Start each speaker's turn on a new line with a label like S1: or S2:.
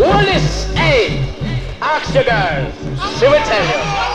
S1: Wallace A? Ask your girls. She will tell you.